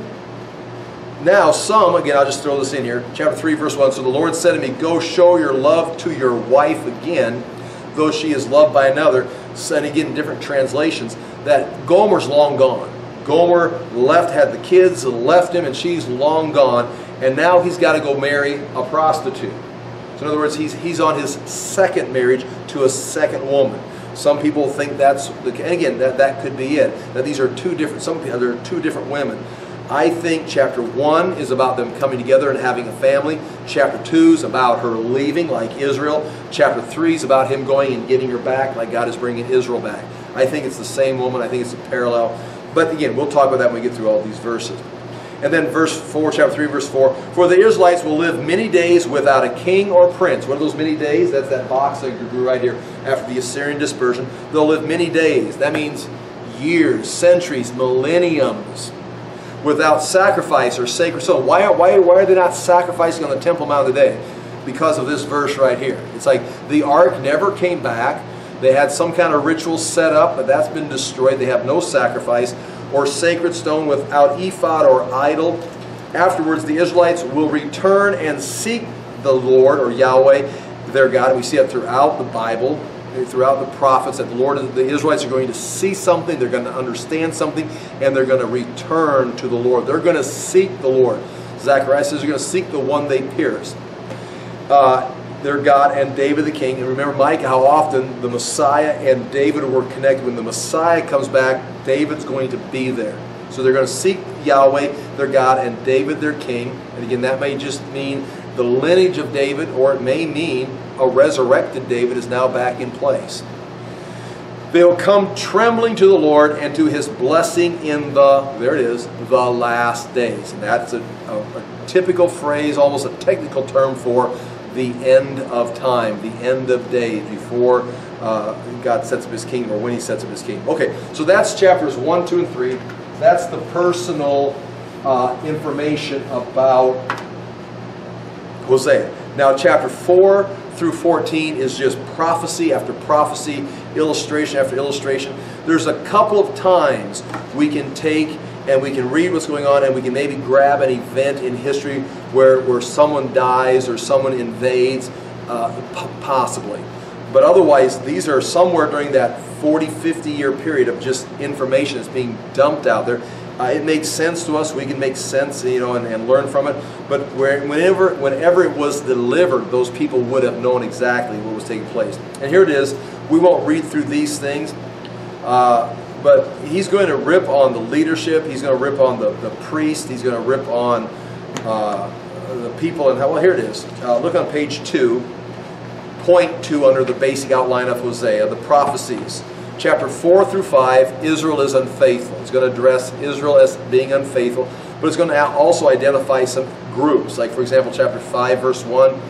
Speaker 1: now some again I'll just throw this in here. Chapter 3 verse 1 so the Lord said to me go show your love to your wife again though she is loved by another. And again different translations that Gomer's long gone. Gomer left had the kids left him and she's long gone and now he's got to go marry a prostitute. So in other words, he's, he's on his second marriage to a second woman. Some people think that's, the, and again, that, that could be it. That these are two different, some people, there are two different women. I think chapter 1 is about them coming together and having a family. Chapter 2 is about her leaving, like Israel. Chapter 3 is about him going and getting her back, like God is bringing Israel back. I think it's the same woman. I think it's a parallel. But again, we'll talk about that when we get through all these verses. And then verse 4, chapter 3, verse 4. For the Israelites will live many days without a king or prince. What are those many days? That's that box that grew right here after the Assyrian dispersion. They'll live many days. That means years, centuries, millenniums without sacrifice or sacred So Why, why, why are they not sacrificing on the Temple Mount today? Because of this verse right here. It's like the ark never came back. They had some kind of ritual set up, but that's been destroyed. They have no sacrifice or sacred stone without ephod or idol. Afterwards, the Israelites will return and seek the Lord or Yahweh, their God. We see it throughout the Bible. Throughout the prophets that the Lord, the Israelites are going to see something, they're going to understand something, and they're going to return to the Lord. They're going to seek the Lord. Zechariah says they're going to seek the one they pierced. Uh, their God and David the king. And remember, Micah, how often the Messiah and David were connected. When the Messiah comes back, David's going to be there. So they're going to seek Yahweh, their God, and David, their king. And again, that may just mean the lineage of David, or it may mean a resurrected David is now back in place. They'll come trembling to the Lord and to his blessing in the, there it is, the last days. And that's a, a, a typical phrase, almost a technical term for the end of time, the end of days, before uh, God sets up his kingdom or when he sets up his kingdom. Okay, so that's chapters 1, 2, and 3. That's the personal uh, information about Hosea. Now, chapter 4 through 14 is just prophecy after prophecy, illustration after illustration. There's a couple of times we can take and we can read what's going on and we can maybe grab an event in history where, where someone dies or someone invades, uh, possibly. But otherwise, these are somewhere during that 40, 50 year period of just information that's being dumped out there. Uh, it makes sense to us. We can make sense, you know, and, and learn from it. But where, whenever, whenever it was delivered, those people would have known exactly what was taking place. And here it is. We won't read through these things. Uh, but he's going to rip on the leadership. He's going to rip on the, the priest. He's going to rip on uh, the people. And how, well, here it is. Uh, look on page two, point two under the basic outline of Hosea, the prophecies. Chapter four through five, Israel is unfaithful. It's going to address Israel as being unfaithful, but it's going to also identify some groups. Like, for example, chapter five, verse one.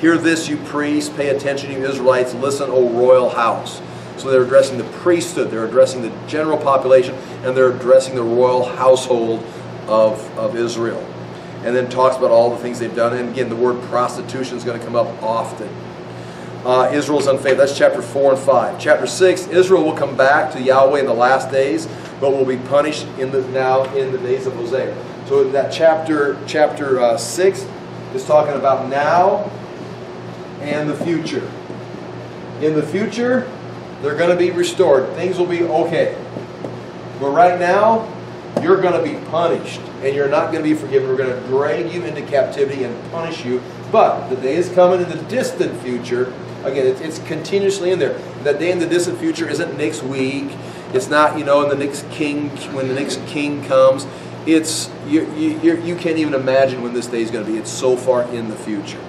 Speaker 1: Hear this, you priests, pay attention, you Israelites, listen, O royal house. So they're addressing the priesthood, they're addressing the general population, and they're addressing the royal household of, of Israel. And then talks about all the things they've done. And again, the word prostitution is going to come up often. Uh, Israel's unfaithful. That's chapter 4 and 5. Chapter 6, Israel will come back to Yahweh in the last days, but will be punished in the now in the days of Hosea. So that chapter chapter uh, 6 is talking about now and the future. In the future, they're going to be restored. Things will be okay. But right now, you're going to be punished and you're not going to be forgiven. We're going to drag you into captivity and punish you. But the day is coming in the distant future. Again, it's, it's continuously in there. That day in the distant future isn't next week. It's not, you know, in the next king, when the next king comes. It's, you, you, you can't even imagine when this day is going to be. It's so far in the future.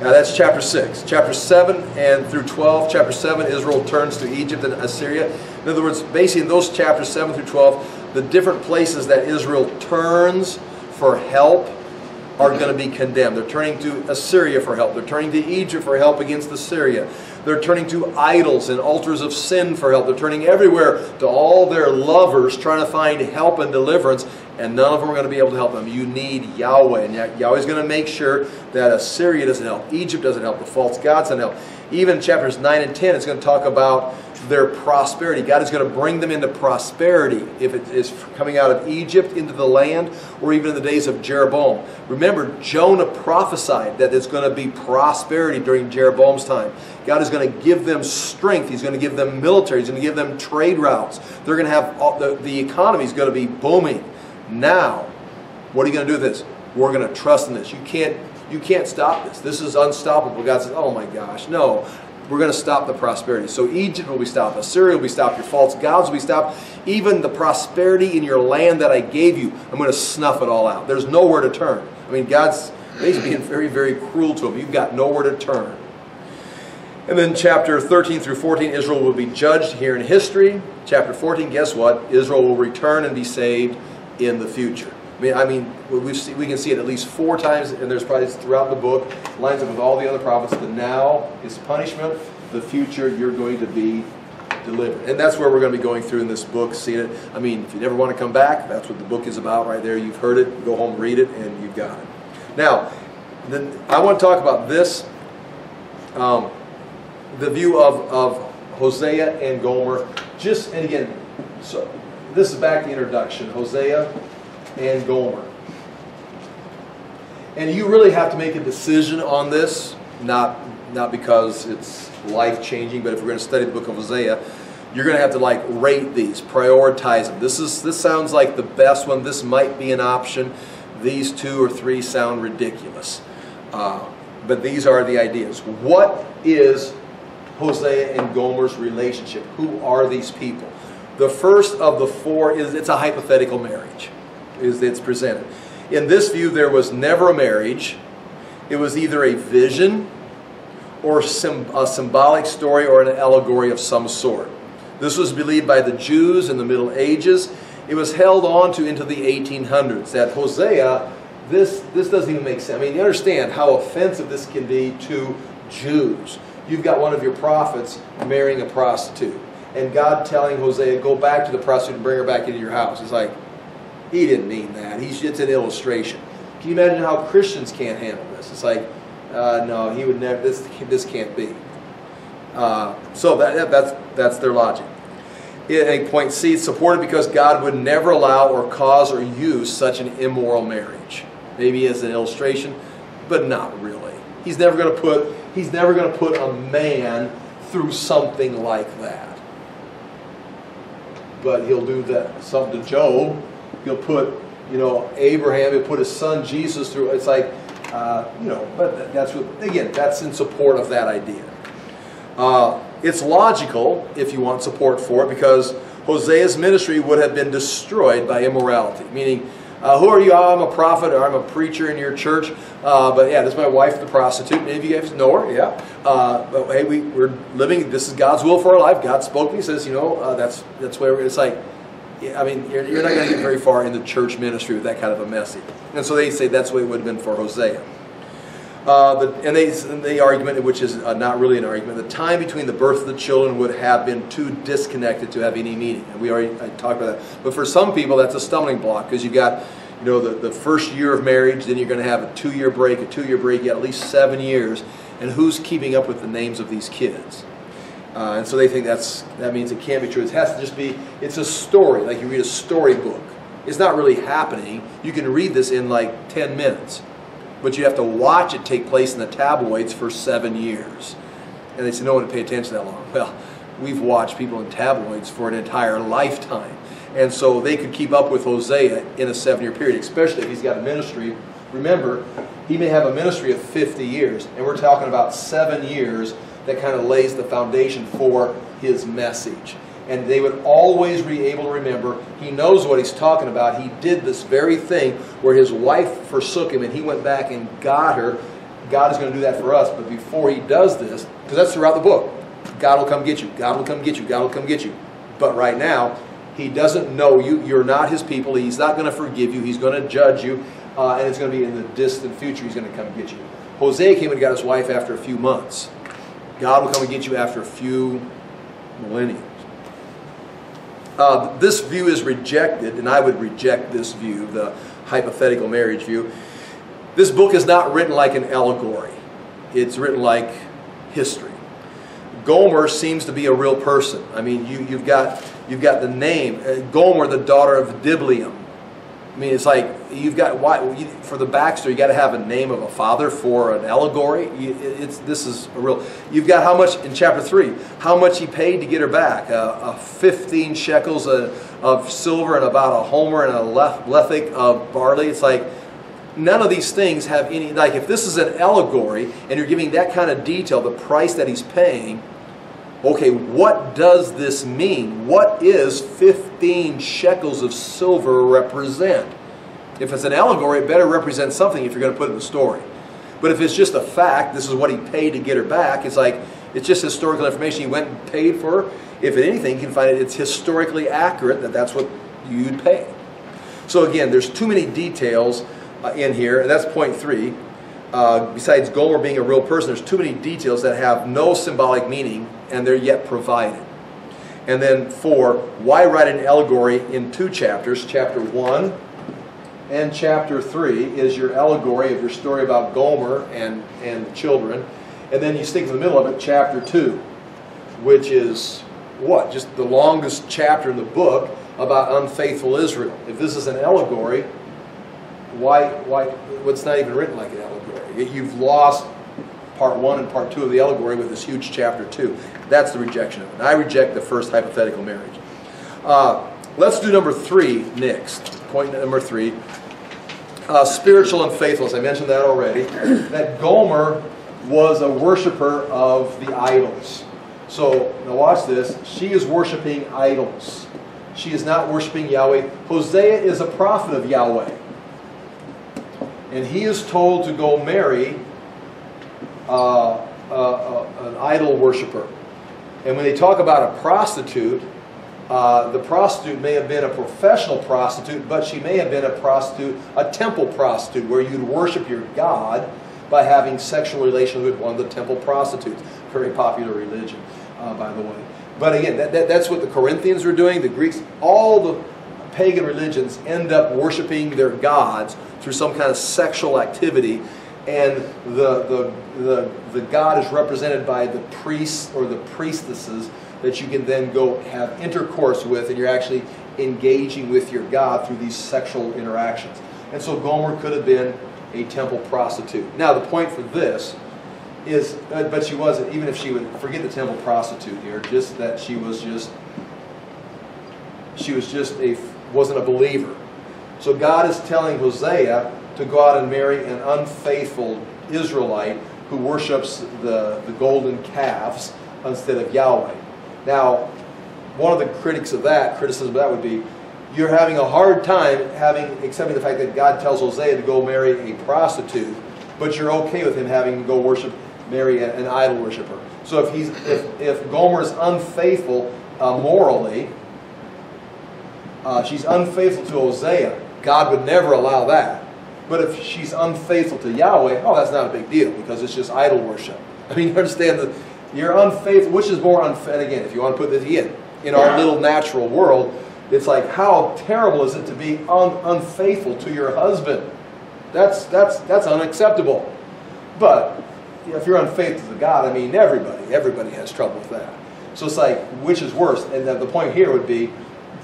Speaker 1: Now that's chapter 6. Chapter 7 and through 12, chapter 7, Israel turns to Egypt and Assyria. In other words, basically in those chapters 7 through 12, the different places that Israel turns for help are going to be condemned. They're turning to Assyria for help. They're turning to Egypt for help against Assyria. They're turning to idols and altars of sin for help. They're turning everywhere to all their lovers trying to find help and deliverance and none of them are going to be able to help them. You need Yahweh, and Yahweh's going to make sure that Assyria doesn't help, Egypt doesn't help, the false gods doesn't help. Even chapters 9 and 10, it's going to talk about their prosperity. God is going to bring them into prosperity if it is coming out of Egypt into the land or even in the days of Jeroboam. Remember, Jonah prophesied that it's going to be prosperity during Jeroboam's time. God is going to give them strength. He's going to give them military. He's going to give them trade routes. They're going to have all, the, the economy is going to be booming. Now, what are you going to do with this? We're going to trust in this. You can't, you can't stop this. This is unstoppable. God says, oh my gosh, no. We're going to stop the prosperity. So Egypt will be stopped. Assyria will be stopped. Your false gods will be stopped. Even the prosperity in your land that I gave you, I'm going to snuff it all out. There's nowhere to turn. I mean, God's he's being very, very cruel to them. You've got nowhere to turn. And then chapter 13 through 14, Israel will be judged here in history. Chapter 14, guess what? Israel will return and be saved in the future. I mean, I mean we we can see it at least four times, and there's probably throughout the book, lines up with all the other prophets. The now is punishment, the future, you're going to be delivered. And that's where we're going to be going through in this book, seeing it. I mean, if you never want to come back, that's what the book is about right there. You've heard it, go home, read it, and you've got it. Now, then I want to talk about this um, the view of, of Hosea and Gomer. Just, and again, so this is back to the introduction Hosea and Gomer. And you really have to make a decision on this, not, not because it's life changing, but if we're going to study the book of Hosea, you're going to have to like rate these, prioritize them. This is this sounds like the best one. This might be an option. These two or three sound ridiculous, uh, but these are the ideas. What is Hosea and Gomer's relationship? Who are these people? The first of the four is it's a hypothetical marriage, is it's presented. In this view, there was never a marriage. It was either a vision or a symbolic story or an allegory of some sort. This was believed by the Jews in the Middle Ages. It was held on to into the 1800s. That Hosea, this, this doesn't even make sense. I mean, you understand how offensive this can be to Jews. You've got one of your prophets marrying a prostitute. And God telling Hosea, go back to the prostitute and bring her back into your house. It's like, he didn't mean that. He's, it's an illustration. Can you imagine how Christians can't handle this? It's like, uh, no, he would never, this, this can't be. Uh, so that, that's, that's their logic. In point C, it's supported because God would never allow or cause or use such an immoral marriage. Maybe as an illustration, but not really. He's never going to put he's never going to put a man through something like that. But he'll do that something to Job. He'll put you know Abraham. He'll put his son Jesus through. It's like uh, you know, but that's what again. That's in support of that idea. Uh, it's logical if you want support for it because Hosea's ministry would have been destroyed by immorality. Meaning, uh, who are you? Oh, I'm a prophet or I'm a preacher in your church. Uh, but yeah, this is my wife, the prostitute. Maybe you guys know her, yeah. Uh, but hey, we, we're living, this is God's will for our life. God spoke to me, says, you know, uh, that's, that's where it's like, I mean, you're, you're not going to get very far in the church ministry with that kind of a message. And so they say that's what it would have been for Hosea. Uh, the, and they, the argument, which is uh, not really an argument, the time between the birth of the children would have been too disconnected to have any meaning. And we already I talked about that. But for some people, that's a stumbling block because you've got, you know, the, the first year of marriage, then you're going to have a two-year break, a two-year break, you got at least seven years. And who's keeping up with the names of these kids? Uh, and so they think that's that means it can't be true. It has to just be, it's a story, like you read a storybook. It's not really happening. You can read this in like 10 minutes but you have to watch it take place in the tabloids for seven years. And they said, no one would pay attention that long. Well, we've watched people in tabloids for an entire lifetime. And so they could keep up with Hosea in a seven year period, especially if he's got a ministry. Remember, he may have a ministry of 50 years, and we're talking about seven years that kind of lays the foundation for his message and they would always be able to remember he knows what he's talking about. He did this very thing where his wife forsook him and he went back and got her. God is going to do that for us, but before he does this, because that's throughout the book, God will come get you. God will come get you. God will come get you. But right now, he doesn't know you. You're not his people. He's not going to forgive you. He's going to judge you. Uh, and it's going to be in the distant future. He's going to come get you. Hosea came and got his wife after a few months. God will come and get you after a few millennia. Uh, this view is rejected, and I would reject this view, the hypothetical marriage view. This book is not written like an allegory. It's written like history. Gomer seems to be a real person. I mean, you, you've, got, you've got the name, uh, Gomer, the daughter of Diblaim. I mean, it's like you've got why for the Baxter, You got to have a name of a father for an allegory. It's this is a real. You've got how much in chapter three? How much he paid to get her back? Uh, uh, Fifteen shekels of, of, silver and about a homer and a lethek of barley. It's like none of these things have any. Like if this is an allegory and you're giving that kind of detail, the price that he's paying okay, what does this mean? What is 15 shekels of silver represent? If it's an allegory, it better represent something if you're going to put it in the story. But if it's just a fact, this is what he paid to get her back, it's like, it's just historical information. He went and paid for her. If anything, you can find it, it's historically accurate that that's what you'd pay. So again, there's too many details uh, in here, and that's point three. Uh, besides Gomer being a real person, there's too many details that have no symbolic meaning and they're yet provided. And then four, why write an allegory in two chapters? Chapter one and chapter three is your allegory of your story about Gomer and, and the children. And then you stick in the middle of it, chapter two, which is what? Just the longest chapter in the book about unfaithful Israel. If this is an allegory, why, why, what's not even written like an allegory? You've lost part one and part two of the allegory with this huge chapter two. That's the rejection of it. I reject the first hypothetical marriage. Uh, let's do number three next. Point number three. Uh, spiritual unfaithfulness. I mentioned that already. that Gomer was a worshiper of the idols. So, now watch this. She is worshiping idols. She is not worshiping Yahweh. Hosea is a prophet of Yahweh. And he is told to go marry uh, uh, uh, an idol worshiper. And when they talk about a prostitute, uh, the prostitute may have been a professional prostitute, but she may have been a prostitute, a temple prostitute, where you'd worship your God by having sexual relations with one of the temple prostitutes. Very popular religion, by the way. But again, that, that, that's what the Corinthians were doing. The Greeks, all the pagan religions end up worshiping their gods through some kind of sexual activity. And the, the, the, the god is represented by the priests or the priestesses that you can then go have intercourse with, and you're actually engaging with your God through these sexual interactions. And so Gomer could have been a temple prostitute. Now, the point for this is, uh, but she wasn't, even if she would forget the temple prostitute here, just that she was just, she was just a, wasn't a believer. So God is telling Hosea to go out and marry an unfaithful Israelite who worships the, the golden calves instead of Yahweh. Now, one of the critics of that, criticism of that would be, you're having a hard time having accepting the fact that God tells Hosea to go marry a prostitute, but you're okay with him having to go worship, marry an idol worshiper. So if he's if if Gomer is unfaithful uh, morally, uh, she's unfaithful to Hosea. God would never allow that. But if she's unfaithful to Yahweh, oh, that's not a big deal because it's just idol worship. I mean, you understand that you're unfaithful. Which is more unfaithful? And again, if you want to put this in in our little natural world, it's like how terrible is it to be un unfaithful to your husband? That's that's that's unacceptable. But if you're unfaithful to God, I mean, everybody everybody has trouble with that. So it's like which is worse? And the point here would be,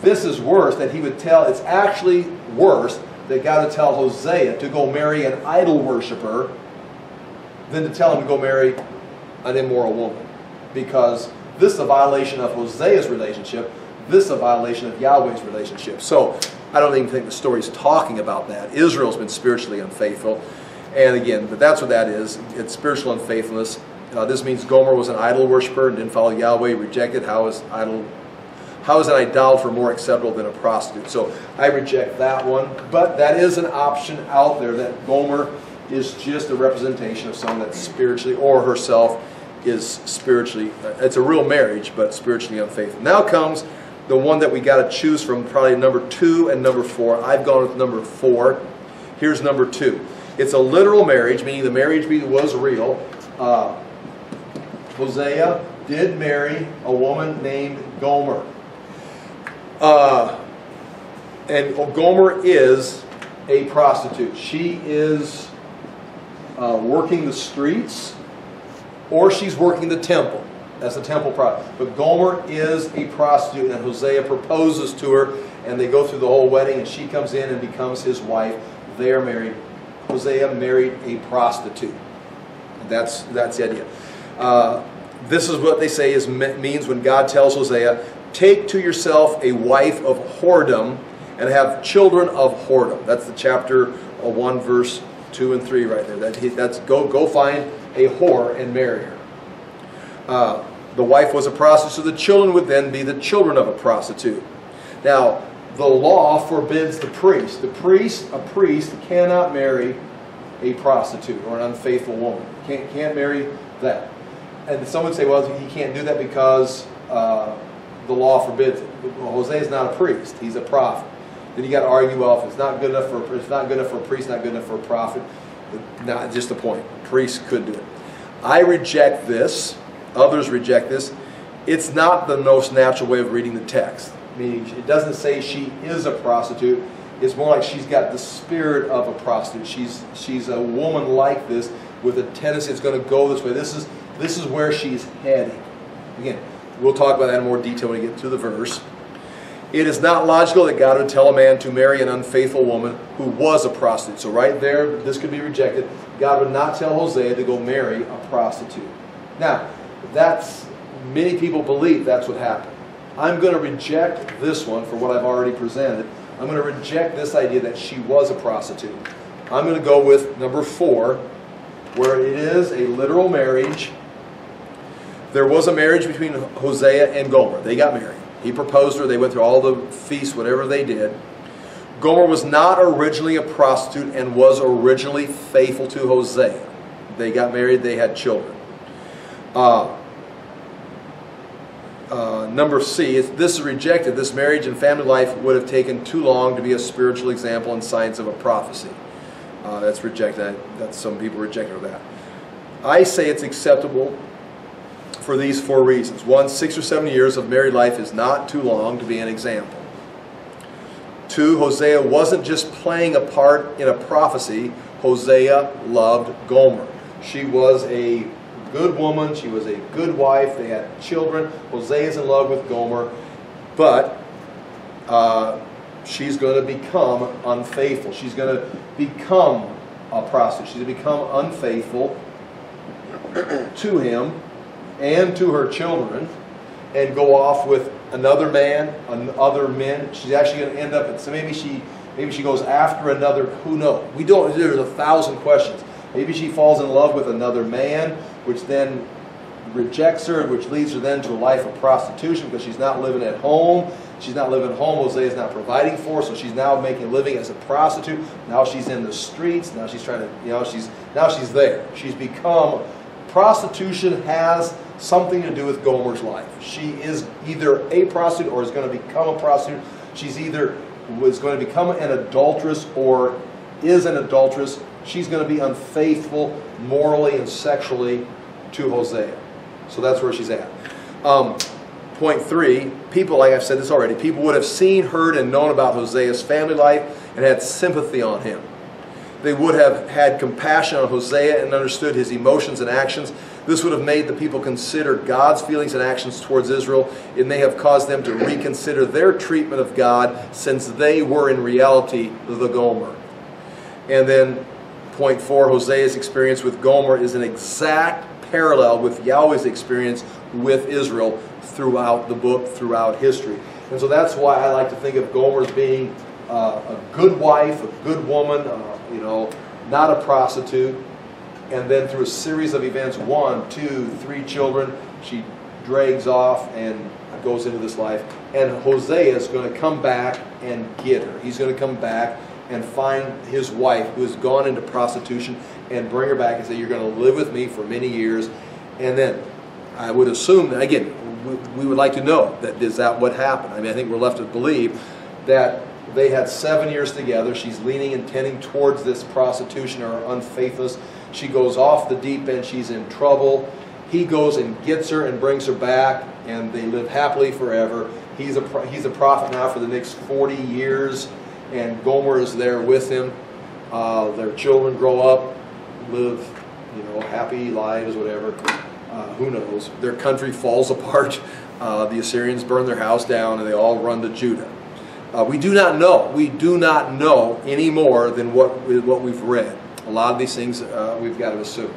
Speaker 1: this is worse that he would tell. It's actually worse that God would tell Hosea to go marry an idol worshiper than to tell him to go marry an immoral woman. Because this is a violation of Hosea's relationship. This is a violation of Yahweh's relationship. So I don't even think the story's talking about that. Israel's been spiritually unfaithful. And again, but that's what that is. It's spiritual unfaithfulness. Uh, this means Gomer was an idol worshiper and didn't follow Yahweh, rejected. How is idol how is an idolater more acceptable than a prostitute? So I reject that one. But that is an option out there that Gomer is just a representation of someone that's spiritually or herself is spiritually, it's a real marriage, but spiritually unfaithful. Now comes the one that we got to choose from, probably number two and number four. I've gone with number four. Here's number two. It's a literal marriage, meaning the marriage was real. Uh, Hosea did marry a woman named Gomer. Uh, and Gomer is a prostitute. She is uh, working the streets or she's working the temple. That's the temple prostitute. But Gomer is a prostitute, and Hosea proposes to her, and they go through the whole wedding, and she comes in and becomes his wife. They are married. Hosea married a prostitute. That's, that's the idea. Uh, this is what they say is means when God tells Hosea, take to yourself a wife of whoredom and have children of whoredom. That's the chapter uh, 1, verse 2 and 3 right there. That, that's go, go find a whore and marry her. Uh, the wife was a prostitute, so the children would then be the children of a prostitute. Now, the law forbids the priest. The priest, a priest, cannot marry a prostitute or an unfaithful woman. Can't, can't marry that. And some would say, well, he can't do that because uh, the law forbids it. Well, Hosea is not a priest; he's a prophet. Then you got to argue, well, if it's not good enough for a, it's not good enough for a priest, not good enough for a prophet. Not just the point. Priests could do it. I reject this. Others reject this. It's not the most natural way of reading the text. Meaning, it doesn't say she is a prostitute. It's more like she's got the spirit of a prostitute. She's she's a woman like this with a tendency that's going to go this way. This is this is where she's heading. Again, we'll talk about that in more detail when we get to the verse. It is not logical that God would tell a man to marry an unfaithful woman who was a prostitute. So right there, this could be rejected. God would not tell Hosea to go marry a prostitute. Now, that's many people believe that's what happened. I'm going to reject this one for what I've already presented. I'm going to reject this idea that she was a prostitute. I'm going to go with number four, where it is a literal marriage. There was a marriage between Hosea and Gomer. They got married. He proposed her. They went through all the feasts, whatever they did. Gomer was not originally a prostitute and was originally faithful to Hosea. They got married. They had children. Uh, uh, number C, if this is rejected, this marriage and family life would have taken too long to be a spiritual example and science of a prophecy. Uh, that's rejected. That's some people rejected that. I say it's acceptable for these four reasons. One, six or seven years of married life is not too long to be an example. Two, Hosea wasn't just playing a part in a prophecy. Hosea loved Gomer. She was a good woman. She was a good wife. They had children. Hosea is in love with Gomer. But uh, she's going to become unfaithful. She's going to become a prostitute. She's going to become unfaithful to him and to her children and go off with another man, other men. She's actually going to end up, at, so maybe she, maybe she goes after another, who knows? We don't, there's a thousand questions. Maybe she falls in love with another man, which then rejects her, which leads her then to a life of prostitution because she's not living at home. She's not living at home. Hosea is not providing for her, so she's now making a living as a prostitute. Now she's in the streets. Now she's trying to, you know, she's now she's there. She's become prostitution has something to do with Gomer's life. She is either a prostitute or is going to become a prostitute. She's either was going to become an adulteress or is an adulteress. She's going to be unfaithful morally and sexually to Hosea. So that's where she's at. Um, point three, people, like I've said this already, people would have seen, heard, and known about Hosea's family life and had sympathy on him. They would have had compassion on Hosea and understood his emotions and actions this would have made the people consider God's feelings and actions towards Israel. It may have caused them to reconsider their treatment of God since they were in reality the Gomer. And then, point four Hosea's experience with Gomer is an exact parallel with Yahweh's experience with Israel throughout the book, throughout history. And so that's why I like to think of Gomer as being uh, a good wife, a good woman, uh, you know, not a prostitute and then through a series of events, one, two, three children, she drags off and goes into this life. And Hosea is going to come back and get her. He's going to come back and find his wife who has gone into prostitution and bring her back and say, You're going to live with me for many years. And then I would assume, that, again, we would like to know that is that what happened? I mean, I think we're left to believe that they had seven years together. She's leaning and tending towards this prostitution or unfaithfulness. She goes off the deep end. She's in trouble. He goes and gets her and brings her back, and they live happily forever. He's a, he's a prophet now for the next 40 years, and Gomer is there with him. Uh, their children grow up, live, you know, happy lives, whatever. Uh, who knows? Their country falls apart. Uh, the Assyrians burn their house down, and they all run to Judah. Uh, we do not know. We do not know any more than what, what we've read. A lot of these things uh, we've got to assume.